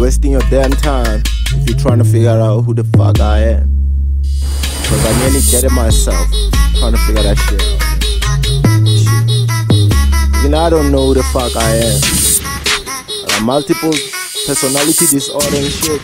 Wasting your damn time if you're trying to figure out who the fuck I am. Cause I nearly get it myself, trying to figure that shit out. You know, I don't know who the fuck I am. I got multiple personality disorder and shit.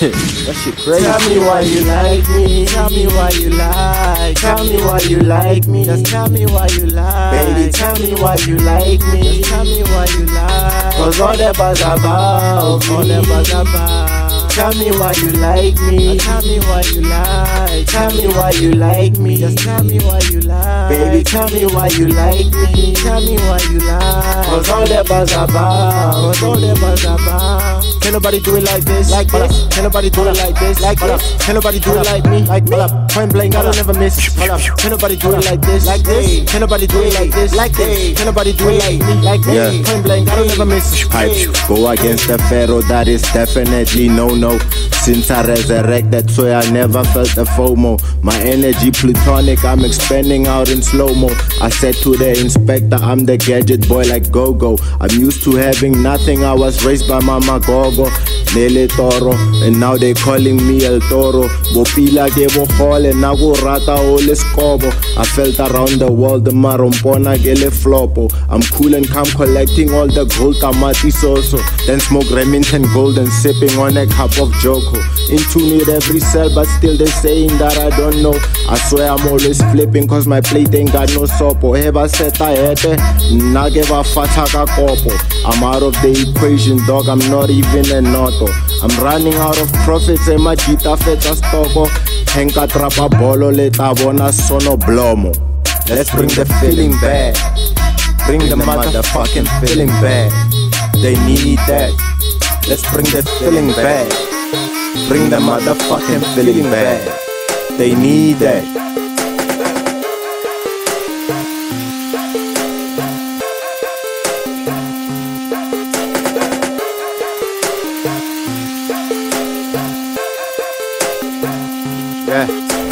That shit crazy. Tell me why you like me. Tell me why you like. Tell me why you like me. Just tell me why you like. Baby, tell me why you like me. Just tell me why you like. Cause all that buzz about, all that buzz about. Tell me why you like me. Tell me why you like. Tell me why you like me. Just tell me why you like. Baby, tell me why you like me. Tell me why you like. Cause all that buzz about. Cause all that buzz about. Can nobody do it like this? Like this? Can nobody do it like this? Like this? Can nobody do it like me? Like me? Point blank, I don't ever miss. Can nobody do it like this? Like this? Can nobody do it like this? Like this? Can nobody do it like me? Like me? Point blank, I don't ever miss. Pipes go against the pharaoh, that is definitely no no know. Since I resurrected, so I never felt the FOMO. My energy plutonic, I'm expanding out in slow mo. I said to the inspector, I'm the gadget boy like Go Go. I'm used to having nothing, I was raised by Mama Gogo. Nele Toro, and now they calling me El Toro. Bopila ke bohole, na go rata ole skobo. I felt around the world, marompona ke le flopo. I'm cool and calm, collecting all the gold, tamati soso. Then smoke Remington gold and sipping on a cup of Joko. In tune with every cell, but still they saying that I don't know. I swear I'm always flipping, cause my plate ain't got no sopo. Heba seta hete, nageva fataka kopo. I'm out of the equation, dog, I'm not even a noto. I'm running out of profits, and my jita feta stoko. Henka trapa bolo leta bona sono blomo. Let's bring the feeling back. Bring the motherfucking feeling back. They need that. Let's bring the feeling back. Bring the motherfucking feeling back. They need that. Yeah.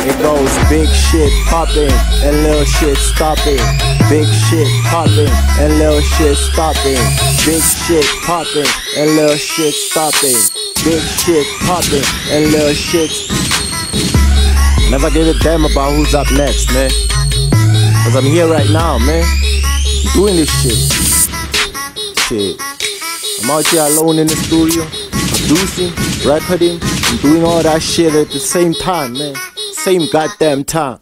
It goes big shit popping and little shit stopping. Big shit popping and little shit stopping. Big shit popping and little shit stopping. Big shit popping and little shit. Never give a damn about who's up next, man. Cause I'm here right now, man. Doing this shit. Shit. I'm out here alone in the studio, producing, recording, and doing all that shit at the same time, man. Same goddamn time.